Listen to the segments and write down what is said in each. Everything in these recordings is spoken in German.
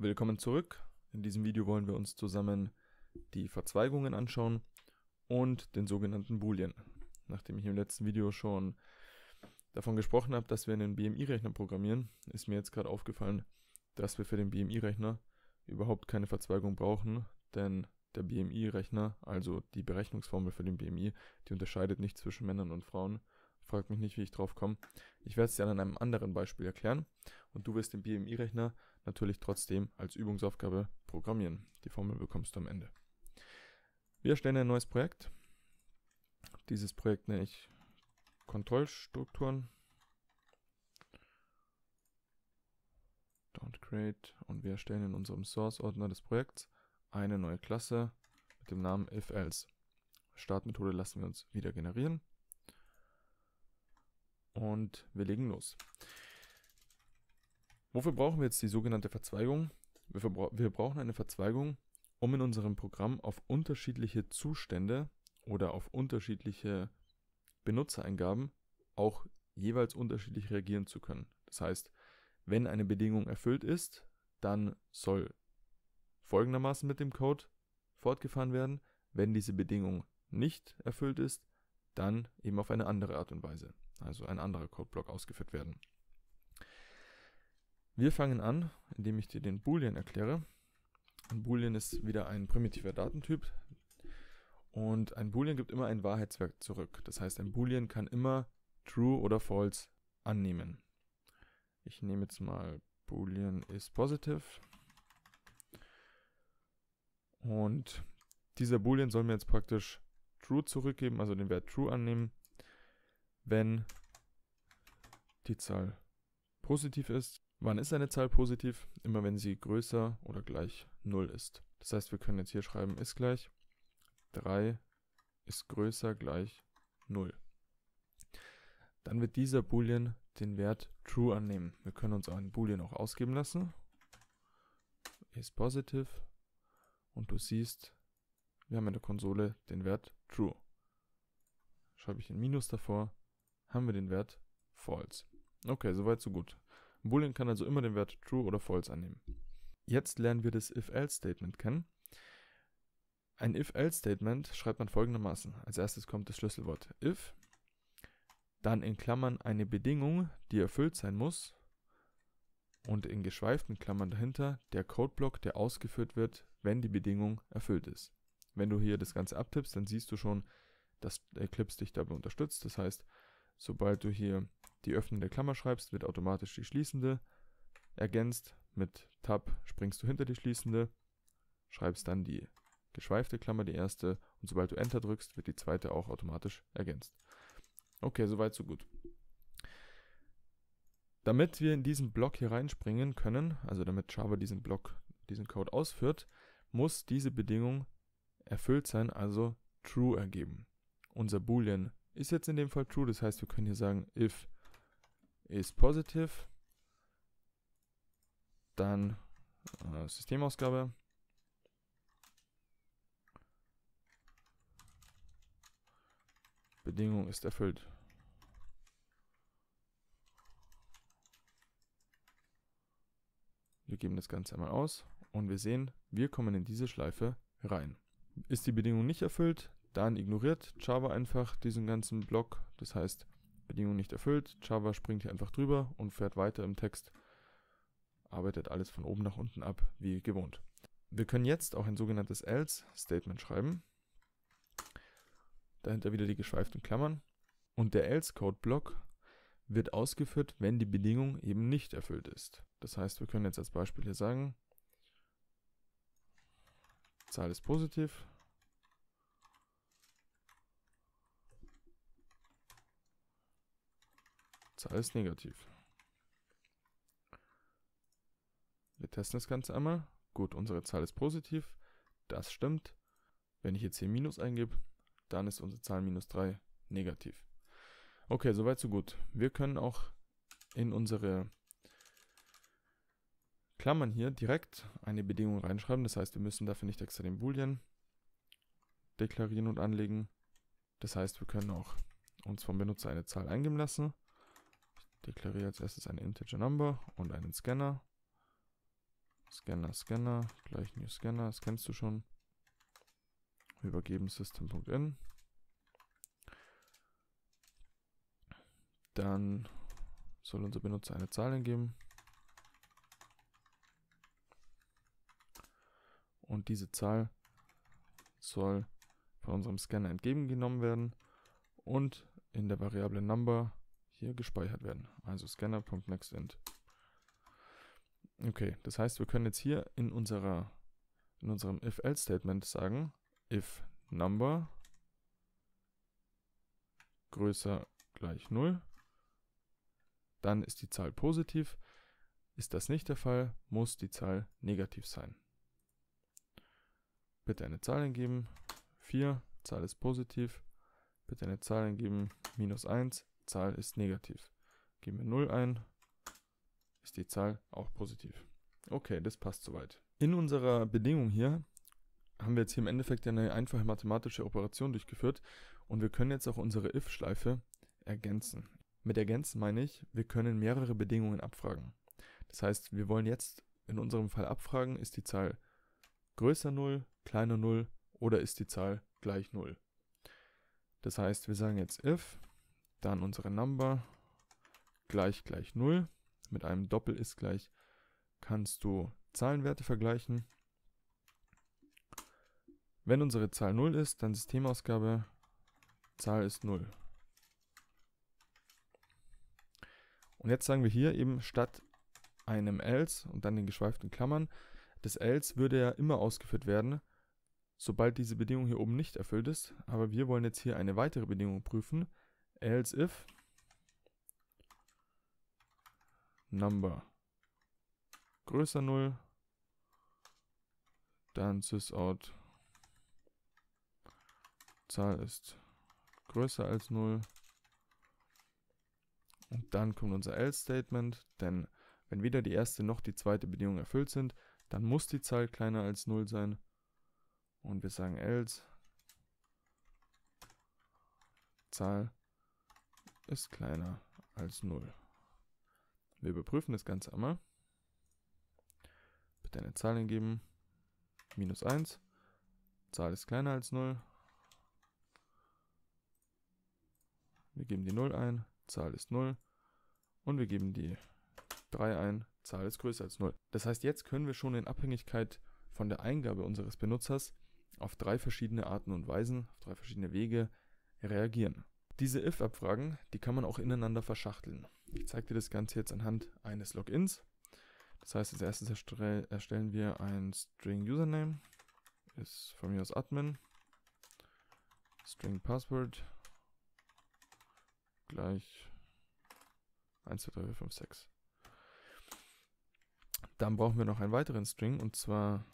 Willkommen zurück. In diesem Video wollen wir uns zusammen die Verzweigungen anschauen und den sogenannten Boolean. Nachdem ich im letzten Video schon davon gesprochen habe, dass wir einen BMI-Rechner programmieren, ist mir jetzt gerade aufgefallen, dass wir für den BMI-Rechner überhaupt keine Verzweigung brauchen, denn der BMI-Rechner, also die Berechnungsformel für den BMI, die unterscheidet nicht zwischen Männern und Frauen. Fragt mich nicht, wie ich drauf komme. Ich werde es dir an einem anderen Beispiel erklären und du wirst den BMI-Rechner natürlich trotzdem als Übungsaufgabe programmieren. Die Formel bekommst du am Ende. Wir erstellen ein neues Projekt. Dieses Projekt nenne ich Kontrollstrukturen. Don't create und wir erstellen in unserem Source-Ordner des Projekts eine neue Klasse mit dem Namen if-else. Startmethode lassen wir uns wieder generieren. Und wir legen los. Wofür brauchen wir jetzt die sogenannte Verzweigung? Wir, wir brauchen eine Verzweigung, um in unserem Programm auf unterschiedliche Zustände oder auf unterschiedliche Benutzereingaben auch jeweils unterschiedlich reagieren zu können. Das heißt, wenn eine Bedingung erfüllt ist, dann soll folgendermaßen mit dem Code fortgefahren werden. Wenn diese Bedingung nicht erfüllt ist, dann eben auf eine andere Art und Weise, also ein anderer Codeblock ausgeführt werden. Wir fangen an, indem ich dir den Boolean erkläre. Ein Boolean ist wieder ein primitiver Datentyp und ein Boolean gibt immer ein Wahrheitswert zurück. Das heißt, ein Boolean kann immer True oder False annehmen. Ich nehme jetzt mal Boolean is positive und dieser Boolean soll mir jetzt praktisch True zurückgeben, also den Wert True annehmen, wenn die Zahl positiv ist Wann ist eine Zahl positiv? Immer wenn sie größer oder gleich 0 ist. Das heißt, wir können jetzt hier schreiben, ist gleich 3 ist größer gleich 0. Dann wird dieser Boolean den Wert true annehmen. Wir können uns einen Boolean auch ausgeben lassen. Ist positive. Und du siehst, wir haben in der Konsole den Wert true. Schreibe ich ein Minus davor, haben wir den Wert false. Okay, soweit so gut. Boolean kann also immer den Wert True oder False annehmen. Jetzt lernen wir das If-Else-Statement kennen. Ein If-Else-Statement schreibt man folgendermaßen. Als erstes kommt das Schlüsselwort if, dann in Klammern eine Bedingung, die erfüllt sein muss und in geschweiften Klammern dahinter der Codeblock, der ausgeführt wird, wenn die Bedingung erfüllt ist. Wenn du hier das Ganze abtippst, dann siehst du schon, dass Eclipse dich dabei unterstützt. Das heißt, sobald du hier die öffnende Klammer schreibst, wird automatisch die schließende ergänzt. Mit Tab springst du hinter die schließende, schreibst dann die geschweifte Klammer, die erste, und sobald du Enter drückst, wird die zweite auch automatisch ergänzt. Okay, soweit so gut. Damit wir in diesen Block hier reinspringen können, also damit Java diesen Block, diesen Code ausführt, muss diese Bedingung erfüllt sein, also true ergeben. Unser Boolean ist jetzt in dem Fall true, das heißt, wir können hier sagen, if ist positive. Dann äh, Systemausgabe. Bedingung ist erfüllt. Wir geben das Ganze einmal aus und wir sehen, wir kommen in diese Schleife rein. Ist die Bedingung nicht erfüllt, dann ignoriert Java einfach diesen ganzen Block. Das heißt, Bedingung nicht erfüllt. Java springt hier einfach drüber und fährt weiter im Text. Arbeitet alles von oben nach unten ab, wie gewohnt. Wir können jetzt auch ein sogenanntes else-Statement schreiben. Dahinter wieder die geschweiften Klammern. Und der else-Code-Block wird ausgeführt, wenn die Bedingung eben nicht erfüllt ist. Das heißt, wir können jetzt als Beispiel hier sagen, Zahl ist positiv, Zahl ist negativ. Wir testen das Ganze einmal. Gut, unsere Zahl ist positiv. Das stimmt. Wenn ich jetzt hier Minus eingebe, dann ist unsere Zahl minus 3 negativ. Okay, soweit so gut. Wir können auch in unsere Klammern hier direkt eine Bedingung reinschreiben. Das heißt, wir müssen dafür nicht extra den Boolean deklarieren und anlegen. Das heißt, wir können auch uns vom Benutzer eine Zahl eingeben lassen deklariere als erstes eine Integer Number und einen Scanner. Scanner, Scanner, gleich New Scanner, das kennst du schon. Übergeben System.in. Dann soll unser Benutzer eine Zahl eingeben. Und diese Zahl soll von unserem Scanner entgegengenommen werden und in der Variable Number hier gespeichert werden. Also scanner.nextInt. Okay, das heißt, wir können jetzt hier in unserer in unserem if-else-Statement sagen, if number größer gleich 0, dann ist die Zahl positiv. Ist das nicht der Fall, muss die Zahl negativ sein. Bitte eine Zahl eingeben. 4, Zahl ist positiv. Bitte eine Zahl eingeben. Minus 1, Zahl ist negativ. Geben wir 0 ein, ist die Zahl auch positiv. Okay, das passt soweit. In unserer Bedingung hier haben wir jetzt hier im Endeffekt eine einfache mathematische Operation durchgeführt und wir können jetzt auch unsere if-Schleife ergänzen. Mit ergänzen meine ich, wir können mehrere Bedingungen abfragen. Das heißt, wir wollen jetzt in unserem Fall abfragen, ist die Zahl größer 0, kleiner 0 oder ist die Zahl gleich 0. Das heißt, wir sagen jetzt if, dann unsere Number gleich gleich 0 mit einem Doppel ist gleich, kannst du Zahlenwerte vergleichen. Wenn unsere Zahl 0 ist, dann Systemausgabe, Zahl ist 0. Und jetzt sagen wir hier eben statt einem else und dann den geschweiften Klammern, das else würde ja immer ausgeführt werden, sobald diese Bedingung hier oben nicht erfüllt ist. Aber wir wollen jetzt hier eine weitere Bedingung prüfen, else if. Number. Größer 0, dann sysout Zahl ist größer als 0 und dann kommt unser else-Statement, denn wenn weder die erste noch die zweite Bedingung erfüllt sind, dann muss die Zahl kleiner als 0 sein. Und wir sagen else. Zahl ist kleiner als 0. Wir überprüfen das Ganze einmal. Bitte eine Zahl eingeben. Minus 1. Zahl ist kleiner als 0. Wir geben die 0 ein. Zahl ist 0. Und wir geben die 3 ein. Zahl ist größer als 0. Das heißt, jetzt können wir schon in Abhängigkeit von der Eingabe unseres Benutzers auf drei verschiedene Arten und Weisen, auf drei verschiedene Wege reagieren. Diese if-Abfragen, die kann man auch ineinander verschachteln. Ich zeige dir das Ganze jetzt anhand eines Logins. Das heißt, als erstes erstellen wir ein String Username, ist von mir aus Admin, String Password gleich 1, 2, 3, 4, 5, 6. Dann brauchen wir noch einen weiteren String und zwar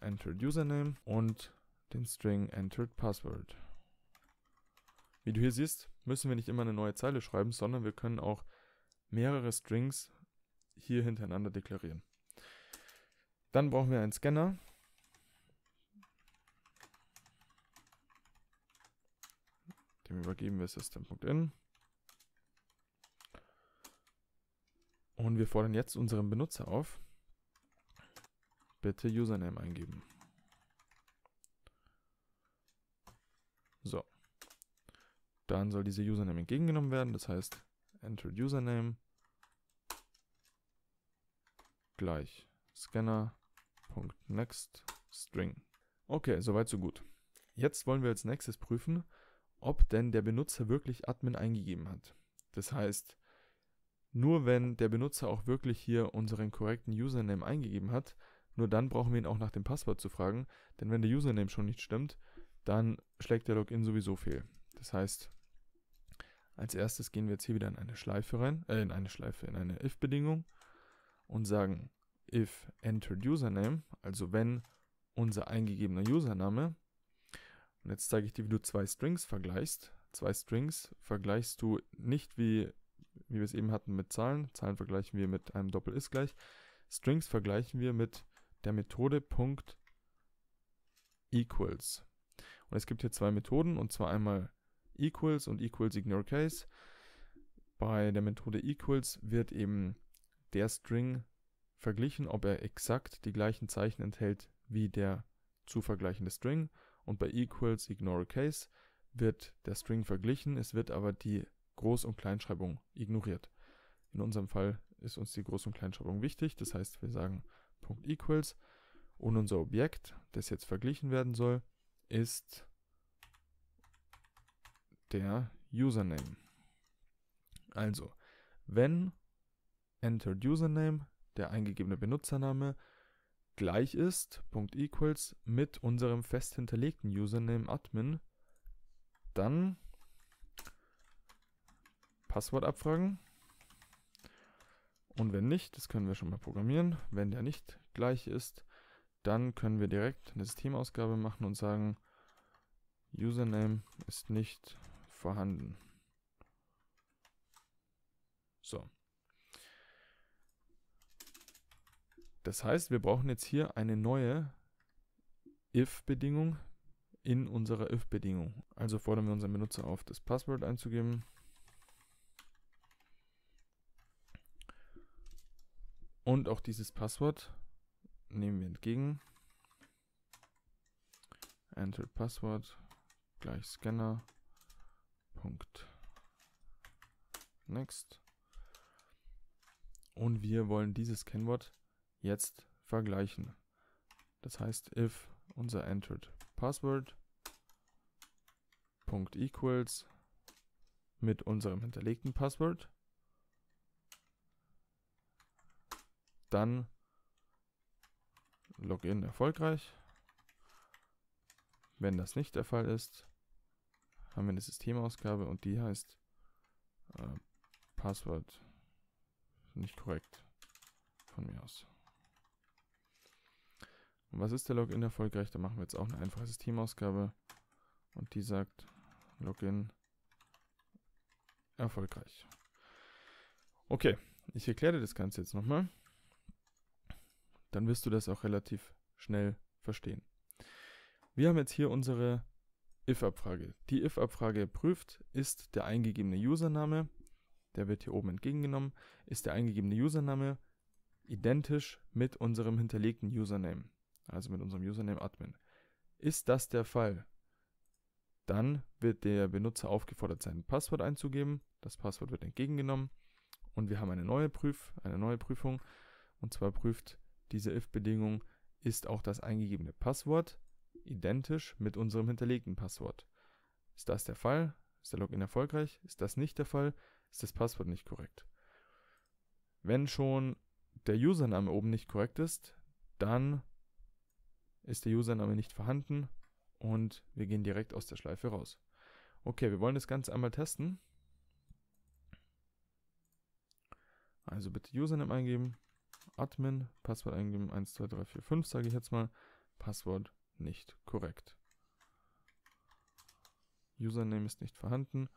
entered username und den String entered password. Wie du hier siehst, müssen wir nicht immer eine neue Zeile schreiben, sondern wir können auch mehrere Strings hier hintereinander deklarieren. Dann brauchen wir einen Scanner. Dem übergeben wir system.in. Und wir fordern jetzt unseren Benutzer auf, bitte Username eingeben. So. Dann soll diese Username entgegengenommen werden. Das heißt, enter Username gleich scanner.next string. Okay, soweit so gut. Jetzt wollen wir als nächstes prüfen, ob denn der Benutzer wirklich Admin eingegeben hat. Das heißt, nur wenn der Benutzer auch wirklich hier unseren korrekten Username eingegeben hat, nur dann brauchen wir ihn auch nach dem Passwort zu fragen, denn wenn der Username schon nicht stimmt, dann schlägt der Login sowieso fehl. Das heißt, als erstes gehen wir jetzt hier wieder in eine Schleife rein, äh, in eine Schleife, in eine if-Bedingung und sagen if entered username, also wenn unser eingegebener Username, und jetzt zeige ich dir, wie du zwei Strings vergleichst. Zwei Strings vergleichst du nicht wie, wie wir es eben hatten mit Zahlen. Zahlen vergleichen wir mit einem Doppel ist gleich. Strings vergleichen wir mit der Methode Punkt equals. Und es gibt hier zwei Methoden, und zwar einmal equals und equals ignore case. Bei der Methode equals wird eben der String verglichen, ob er exakt die gleichen Zeichen enthält wie der zu vergleichende String. Und bei equals ignore case wird der String verglichen, es wird aber die Groß- und Kleinschreibung ignoriert. In unserem Fall ist uns die Groß- und Kleinschreibung wichtig, das heißt, wir sagen Punkt equals und unser Objekt, das jetzt verglichen werden soll, ist der Username. Also, wenn entered username, der eingegebene Benutzername, gleich ist, Punkt equals, mit unserem fest hinterlegten Username admin, dann Passwort abfragen. Und wenn nicht, das können wir schon mal programmieren, wenn der nicht gleich ist, dann können wir direkt eine Systemausgabe machen und sagen, Username ist nicht vorhanden. So. Das heißt, wir brauchen jetzt hier eine neue if-Bedingung in unserer if-Bedingung. Also fordern wir unseren Benutzer auf, das Passwort einzugeben. Und auch dieses Passwort nehmen wir entgegen. Enter Passwort gleich Scanner. Next. Und wir wollen dieses Kennwort jetzt vergleichen. Das heißt, if unser entered Password Punkt equals mit unserem hinterlegten Passwort, dann Login erfolgreich. Wenn das nicht der Fall ist, haben wir eine Systemausgabe und die heißt äh, Passwort nicht korrekt von mir aus. Und was ist der Login erfolgreich? Da machen wir jetzt auch eine einfache Systemausgabe und die sagt Login erfolgreich. Okay, ich erkläre das Ganze jetzt nochmal. Dann wirst du das auch relativ schnell verstehen. Wir haben jetzt hier unsere if-Abfrage. Die if-Abfrage prüft, ist der eingegebene Username, der wird hier oben entgegengenommen, ist der eingegebene Username identisch mit unserem hinterlegten Username, also mit unserem Username Admin. Ist das der Fall, dann wird der Benutzer aufgefordert, sein Passwort einzugeben. Das Passwort wird entgegengenommen und wir haben eine neue, Prüf eine neue Prüfung. Und zwar prüft diese if-Bedingung, ist auch das eingegebene Passwort identisch mit unserem hinterlegten Passwort. Ist das der Fall? Ist der Login erfolgreich? Ist das nicht der Fall? Ist das Passwort nicht korrekt? Wenn schon der Username oben nicht korrekt ist, dann ist der Username nicht vorhanden und wir gehen direkt aus der Schleife raus. Okay, wir wollen das Ganze einmal testen. Also bitte Username eingeben, Admin, Passwort eingeben, 1, 2, 3, 4, 5 sage ich jetzt mal, Passwort nicht korrekt. Username ist nicht vorhanden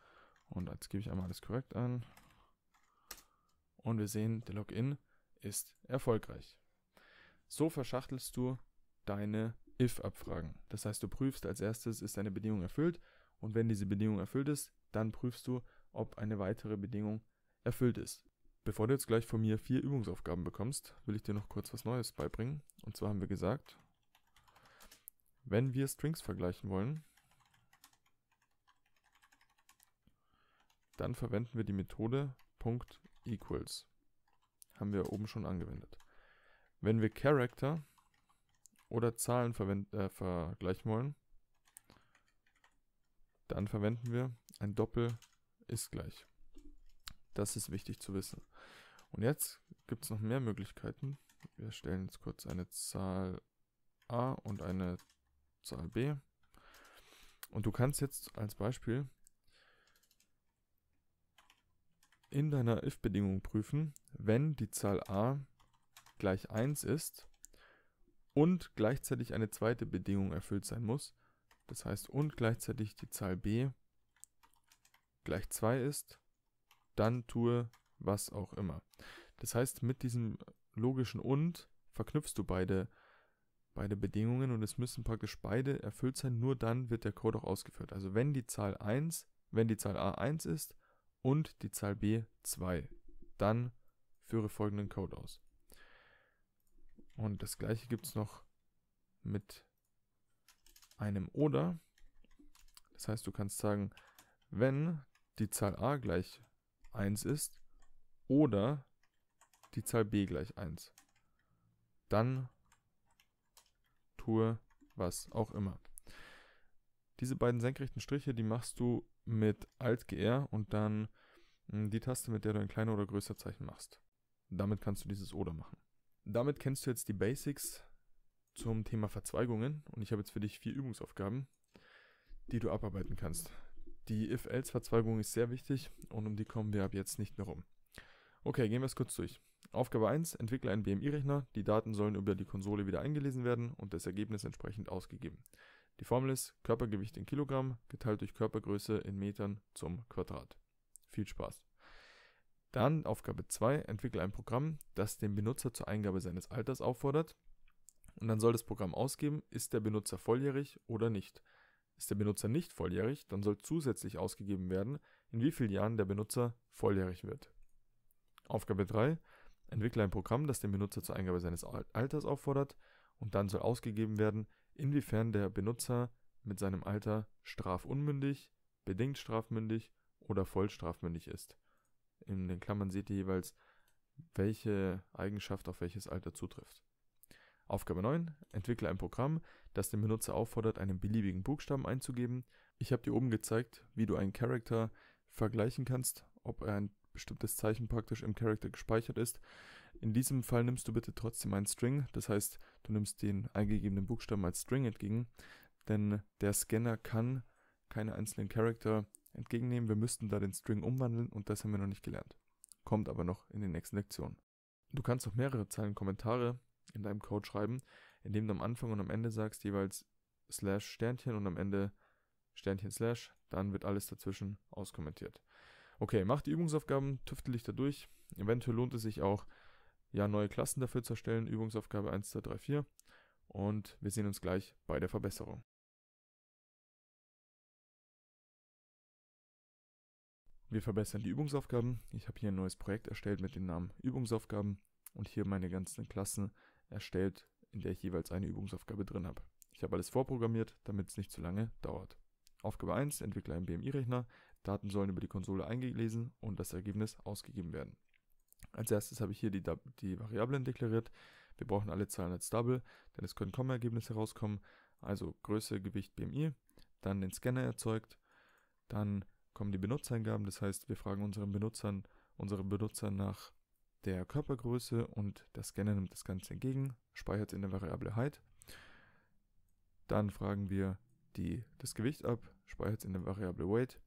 und jetzt gebe ich einmal alles korrekt an. Und wir sehen, der Login ist erfolgreich. So verschachtelst du deine if-Abfragen. Das heißt, du prüfst als erstes, ist eine Bedingung erfüllt und wenn diese Bedingung erfüllt ist, dann prüfst du, ob eine weitere Bedingung erfüllt ist. Bevor du jetzt gleich von mir vier Übungsaufgaben bekommst, will ich dir noch kurz was Neues beibringen. Und zwar haben wir gesagt, wenn wir Strings vergleichen wollen, dann verwenden wir die Methode .equals. Haben wir oben schon angewendet. Wenn wir Character oder Zahlen äh, vergleichen wollen, dann verwenden wir ein Doppel ist gleich. Das ist wichtig zu wissen. Und jetzt gibt es noch mehr Möglichkeiten. Wir stellen jetzt kurz eine Zahl a und eine Zahl b. Und du kannst jetzt als Beispiel in deiner if-Bedingung prüfen, wenn die Zahl a gleich 1 ist, und gleichzeitig eine zweite Bedingung erfüllt sein muss. Das heißt, und gleichzeitig die Zahl b gleich 2 ist, dann tue was auch immer. Das heißt, mit diesem logischen und verknüpfst du beide, beide Bedingungen und es müssen praktisch beide erfüllt sein, nur dann wird der Code auch ausgeführt. Also wenn die Zahl 1, wenn die Zahl a 1 ist und die Zahl b 2, dann führe folgenden Code aus. Und das gleiche gibt es noch mit einem oder. Das heißt, du kannst sagen, wenn die Zahl a gleich 1 ist oder die Zahl b gleich 1, dann tue was auch immer. Diese beiden senkrechten Striche, die machst du mit Alt GR und dann hm, die Taste, mit der du ein kleiner oder größer Zeichen machst. Damit kannst du dieses oder machen. Damit kennst du jetzt die Basics zum Thema Verzweigungen und ich habe jetzt für dich vier Übungsaufgaben, die du abarbeiten kannst. Die If-Else-Verzweigung ist sehr wichtig und um die kommen wir ab jetzt nicht mehr rum. Okay, gehen wir es kurz durch. Aufgabe 1, entwickle einen BMI-Rechner. Die Daten sollen über die Konsole wieder eingelesen werden und das Ergebnis entsprechend ausgegeben. Die Formel ist Körpergewicht in Kilogramm geteilt durch Körpergröße in Metern zum Quadrat. Viel Spaß. Dann Aufgabe 2, entwickle ein Programm, das den Benutzer zur Eingabe seines Alters auffordert. Und dann soll das Programm ausgeben, ist der Benutzer volljährig oder nicht. Ist der Benutzer nicht volljährig, dann soll zusätzlich ausgegeben werden, in wie vielen Jahren der Benutzer volljährig wird. Aufgabe 3. Entwickle ein Programm, das den Benutzer zur Eingabe seines Alters auffordert und dann soll ausgegeben werden, inwiefern der Benutzer mit seinem Alter strafunmündig, bedingt strafmündig oder voll strafmündig ist. In den Klammern seht ihr jeweils, welche Eigenschaft auf welches Alter zutrifft. Aufgabe 9. Entwickle ein Programm, das den Benutzer auffordert, einen beliebigen Buchstaben einzugeben. Ich habe dir oben gezeigt, wie du einen Character vergleichen kannst, ob ein bestimmtes Zeichen praktisch im Character gespeichert ist. In diesem Fall nimmst du bitte trotzdem einen String, das heißt, du nimmst den eingegebenen Buchstaben als String entgegen, denn der Scanner kann keine einzelnen Character entgegennehmen. Wir müssten da den String umwandeln und das haben wir noch nicht gelernt. Kommt aber noch in den nächsten Lektionen. Du kannst auch mehrere Zeilen Kommentare in deinem Code schreiben, indem du am Anfang und am Ende sagst jeweils slash Sternchen und am Ende Sternchen slash, dann wird alles dazwischen auskommentiert. Okay, mach die Übungsaufgaben, tüftel dich da durch. Eventuell lohnt es sich auch, ja, neue Klassen dafür zu erstellen. Übungsaufgabe 1, 2, 3, 4. Und wir sehen uns gleich bei der Verbesserung. Wir verbessern die Übungsaufgaben. Ich habe hier ein neues Projekt erstellt mit dem Namen Übungsaufgaben und hier meine ganzen Klassen erstellt, in der ich jeweils eine Übungsaufgabe drin habe. Ich habe alles vorprogrammiert, damit es nicht zu lange dauert. Aufgabe 1, entwickle einen BMI-Rechner. Daten sollen über die Konsole eingelesen und das Ergebnis ausgegeben werden. Als erstes habe ich hier die, die Variablen deklariert. Wir brauchen alle Zahlen als Double, denn es können Komma-Ergebnisse rauskommen. Also Größe, Gewicht, BMI. Dann den Scanner erzeugt. Dann kommen die Benutzereingaben, das heißt, wir fragen unseren Benutzern, unsere Benutzer nach der Körpergröße und der Scanner nimmt das Ganze entgegen, speichert in der Variable Height. Dann fragen wir die, das Gewicht ab, speichert es in der Variable Weight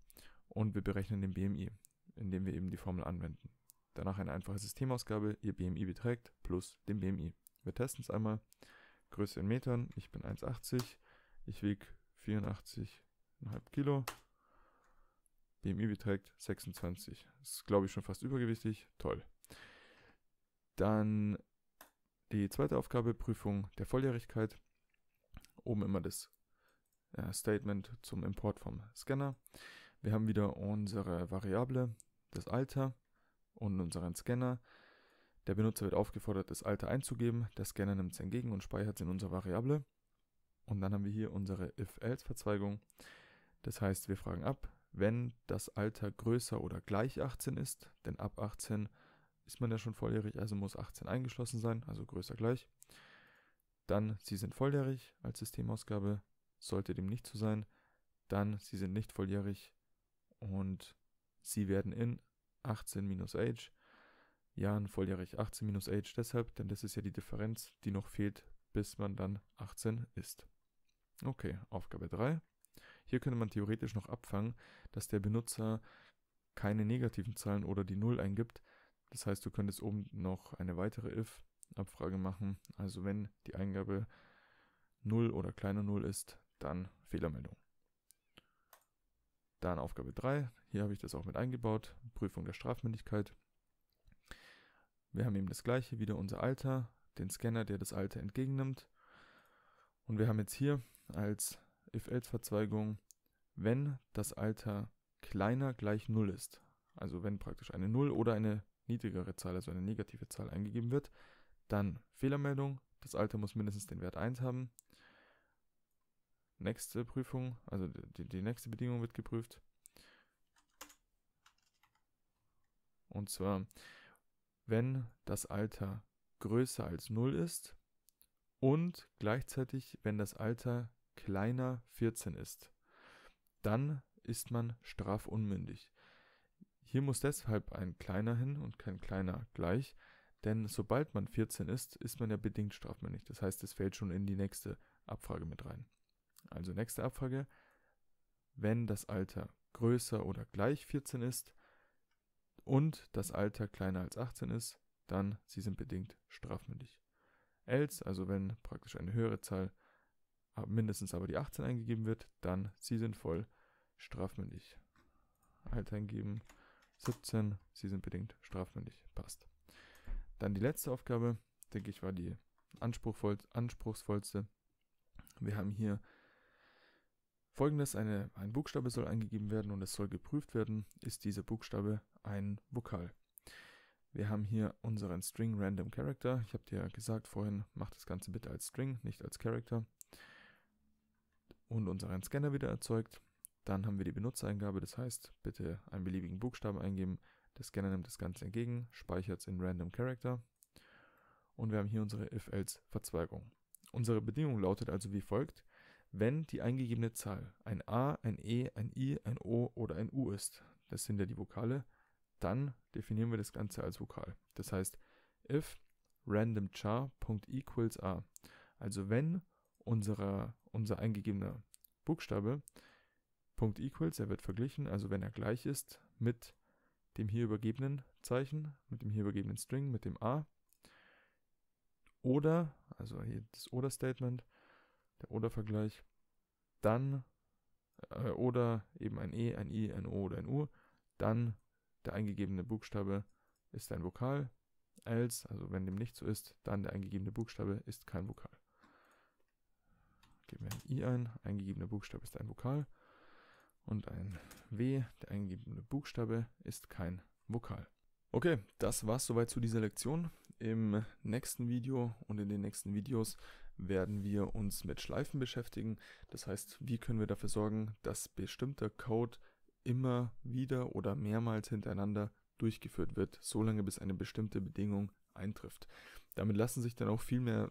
und wir berechnen den BMI, indem wir eben die Formel anwenden. Danach eine einfache Systemausgabe, ihr BMI beträgt plus den BMI. Wir testen es einmal. Größe in Metern, ich bin 1,80, ich wiege 84,5 Kilo. BMI beträgt 26. Das ist, glaube ich, schon fast übergewichtig. Toll. Dann die zweite Aufgabe, Prüfung der Volljährigkeit. Oben immer das äh, Statement zum Import vom Scanner. Wir haben wieder unsere Variable, das Alter und unseren Scanner. Der Benutzer wird aufgefordert, das Alter einzugeben. Der Scanner nimmt es entgegen und speichert es in unserer Variable. Und dann haben wir hier unsere if-else-Verzweigung. Das heißt, wir fragen ab, wenn das Alter größer oder gleich 18 ist, denn ab 18 ist man ja schon volljährig, also muss 18 eingeschlossen sein, also größer gleich. Dann, Sie sind volljährig als Systemausgabe, sollte dem nicht so sein. Dann, Sie sind nicht volljährig und Sie werden in 18 minus Age Jahren volljährig 18 minus Age deshalb, denn das ist ja die Differenz, die noch fehlt, bis man dann 18 ist. Okay, Aufgabe 3. Hier könnte man theoretisch noch abfangen, dass der Benutzer keine negativen Zahlen oder die Null eingibt, das heißt, du könntest oben noch eine weitere if-Abfrage machen. Also wenn die Eingabe 0 oder kleiner 0 ist, dann Fehlermeldung. Dann Aufgabe 3. Hier habe ich das auch mit eingebaut. Prüfung der Strafmündigkeit. Wir haben eben das gleiche, wieder unser Alter, den Scanner, der das Alter entgegennimmt. Und wir haben jetzt hier als if-else-Verzweigung, wenn das Alter kleiner gleich 0 ist. Also wenn praktisch eine 0 oder eine niedrigere Zahl, also eine negative Zahl eingegeben wird, dann Fehlermeldung, das Alter muss mindestens den Wert 1 haben. Nächste Prüfung, also die, die nächste Bedingung wird geprüft. Und zwar, wenn das Alter größer als 0 ist und gleichzeitig, wenn das Alter kleiner 14 ist, dann ist man strafunmündig. Hier muss deshalb ein kleiner hin und kein kleiner gleich, denn sobald man 14 ist, ist man ja bedingt strafmündig. Das heißt, es fällt schon in die nächste Abfrage mit rein. Also nächste Abfrage, wenn das Alter größer oder gleich 14 ist und das Alter kleiner als 18 ist, dann sie sind bedingt strafmündig. Else, also wenn praktisch eine höhere Zahl mindestens aber die 18 eingegeben wird, dann sie sind voll strafmündig. Alter eingeben, 17, sie sind bedingt strafmündig. Passt. Dann die letzte Aufgabe, denke ich, war die anspruchsvollste. Wir haben hier folgendes, eine, ein Buchstabe soll eingegeben werden und es soll geprüft werden, ist dieser Buchstabe ein Vokal. Wir haben hier unseren String Random Character. Ich habe dir ja gesagt vorhin, mach das Ganze bitte als String, nicht als Character. Und unseren Scanner wieder erzeugt. Dann haben wir die Benutzereingabe, das heißt, bitte einen beliebigen Buchstaben eingeben, der Scanner nimmt das Ganze entgegen, speichert es in Random Character und wir haben hier unsere if-else-Verzweigung. Unsere Bedingung lautet also wie folgt, wenn die eingegebene Zahl ein A, ein E, ein I, ein O oder ein U ist, das sind ja die Vokale, dann definieren wir das Ganze als Vokal. Das heißt, if randomchar.equals A, also wenn unserer, unser eingegebener Buchstabe Punkt equals, er wird verglichen, also wenn er gleich ist mit dem hier übergebenen Zeichen, mit dem hier übergebenen String, mit dem a. Oder, also hier das Oder-Statement, der Oder-Vergleich, dann äh, oder eben ein E, ein I, ein O oder ein U, dann der eingegebene Buchstabe ist ein Vokal, else, also wenn dem nicht so ist, dann der eingegebene Buchstabe ist kein Vokal. Geben wir ein I ein, eingegebener Buchstabe ist ein Vokal und ein W, der eingegebene Buchstabe, ist kein Vokal. Okay, das war's soweit zu dieser Lektion. Im nächsten Video und in den nächsten Videos werden wir uns mit Schleifen beschäftigen. Das heißt, wie können wir dafür sorgen, dass bestimmter Code immer wieder oder mehrmals hintereinander durchgeführt wird, solange bis eine bestimmte Bedingung eintrifft. Damit lassen sich dann auch viel mehr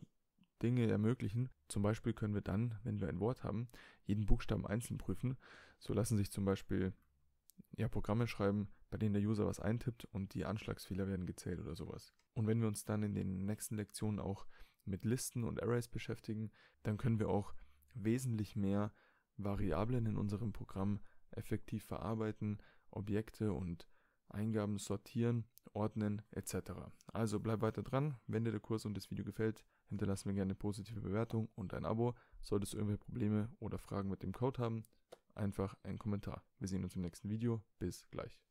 Dinge ermöglichen. Zum Beispiel können wir dann, wenn wir ein Wort haben, jeden Buchstaben einzeln prüfen. So lassen sich zum Beispiel ja, Programme schreiben, bei denen der User was eintippt und die Anschlagsfehler werden gezählt oder sowas. Und wenn wir uns dann in den nächsten Lektionen auch mit Listen und Arrays beschäftigen, dann können wir auch wesentlich mehr Variablen in unserem Programm effektiv verarbeiten, Objekte und Eingaben sortieren, ordnen etc. Also bleib weiter dran, wenn dir der Kurs und das Video gefällt, hinterlass mir gerne eine positive Bewertung und ein Abo. Solltest du irgendwelche Probleme oder Fragen mit dem Code haben, einfach einen Kommentar. Wir sehen uns im nächsten Video. Bis gleich.